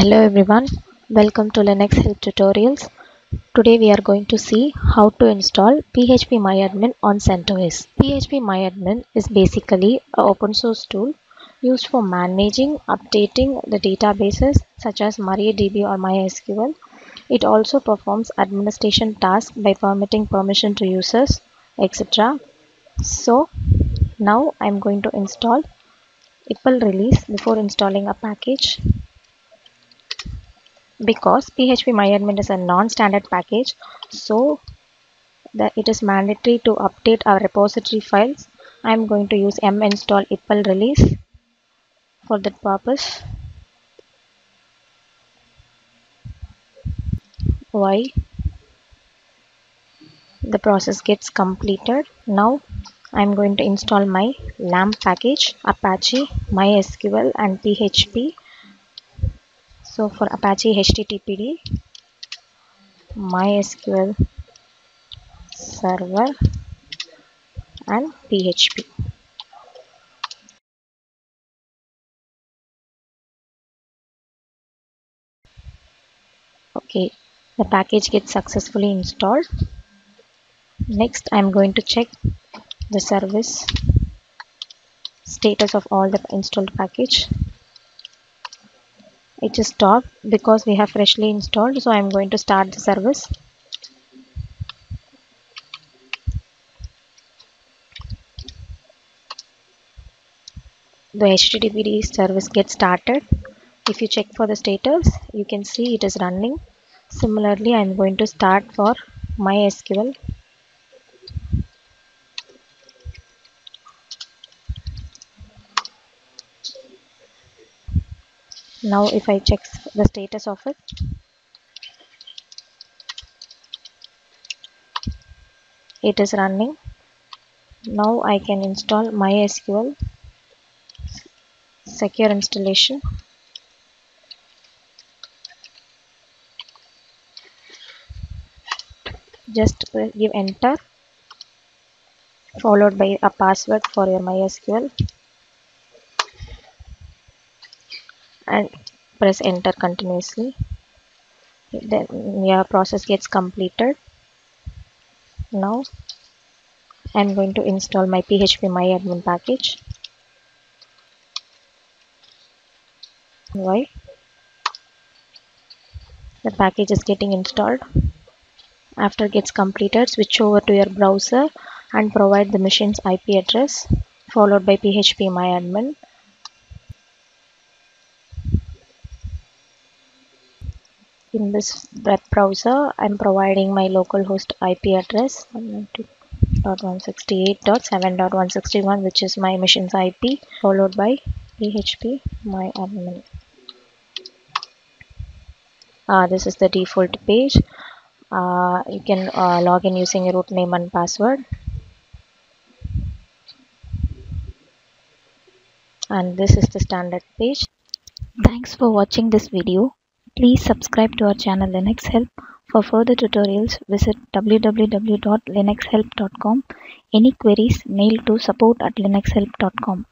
Hello everyone, welcome to Linux Help Tutorials. Today we are going to see how to install phpMyAdmin on CentOS. phpMyAdmin is basically an open source tool used for managing, updating the databases such as MariaDB or MySQL. It also performs administration tasks by permitting permission to users, etc. So now I'm going to install EPEL release before installing a package because phpMyAdmin is a non-standard package so it is mandatory to update our repository files. I'yum going to use m install epel release for that purpose. Why? The process gets completed. Now i'm going to install my lamp package apache mysql and php so for apache httpd mysql server and php okay the package gets successfully installed. Next i'm going to check the service status of all the installed package it is stopped because we have freshly installed so i'm going to start the service. The httpd service gets started. If you check for the status you can see it is running. Similarly i'm going to start for mysql now if i check the status of it. It is running. Now i can install mysql secure installation. Just give enter followed by a password for your mysql and press enter continuously. Then your process gets completed. Now i'm going to install my phpMyAdmin package. Why? The package is getting installed. After gets completed switch over to your browser and provide the machine's ip address followed by phpMyAdmin in this web browser. I'm providing my localhost ip address 192.168.7.161 which is my machine's ip followed by php my admin. Uh, this is the default page. Uh, you can uh, log in using your root name and password. And this is the standard page. Thanks for watching this video Please subscribe to our channel Linux Help. For further tutorials, visit www.linuxhelp.com. Any queries, mail to support at linuxhelp.com.